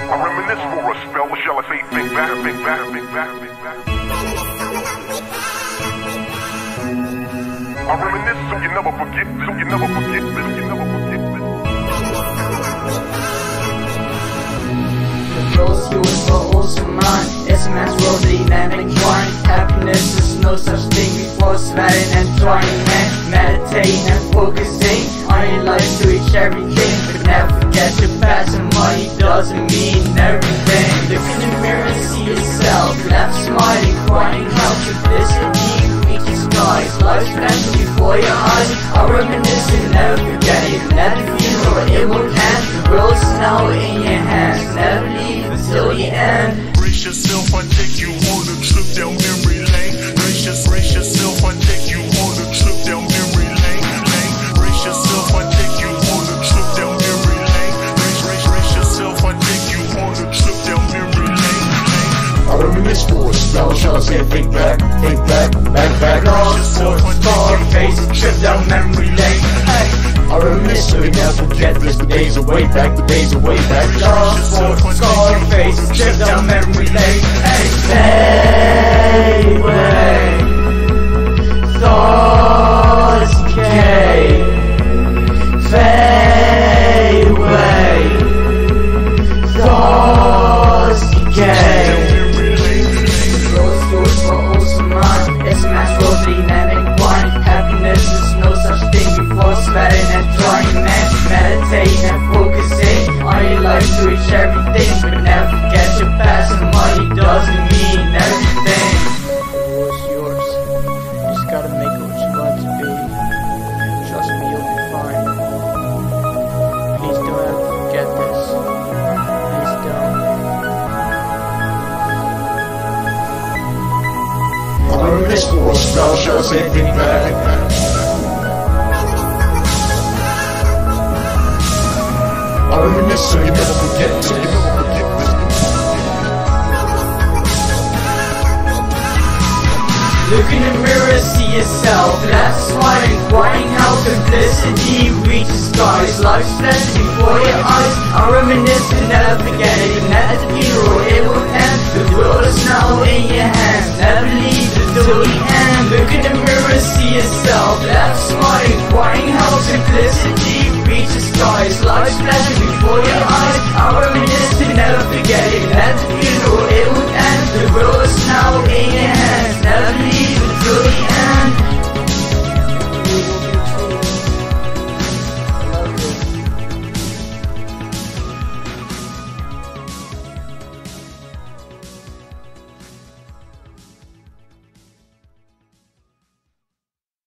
I reminisce for a spell, shall I say, think back, think back, think back, think back. I reminisce so you never forget, so you never forget, so you never forget. Girl's yours but also mine It's a man's world, dynamic wine. Happiness is no such thing. Before sweating and drying And meditating and focusing on your life to reach everything. But never forget your past and money doesn't mean everything. Look in the mirror and see yourself Laugh, smiling, crying out Simplicity reaches skies Life's passing before your eyes. I reminisce and never forget it it feel or it won't end The world's now in your hands Never leave until the end. Brace yourself, I take you on a trip down think back, think back, back, back. Scarface, trip down memory lane Hey, I reminisce you never forget this, the days are way back, the days are way back. Lost for Scarface, trip down memory lane meditating and focusing on your life to reach everything. But never forget your past and money doesn't mean everything. The war's yours. You just gotta make it what you want to be. Trust me, you'll be fine. Please don't ever forget this. Please don't. I reminisce for a spell, shall I say think back. So you never forget, so you never forget this. Look in the mirror, see yourself Laugh, smiling, crying how Simplicity reaches skies Life's blessed before your eyes. I reminisce and never forget it. Even at the funeral it will end. The world is now in your hands. Never leave until the end Look in the mirror, see yourself Laugh, smiling, crying how Simplicity reaches skies Life's blessed before your eyes I reminisce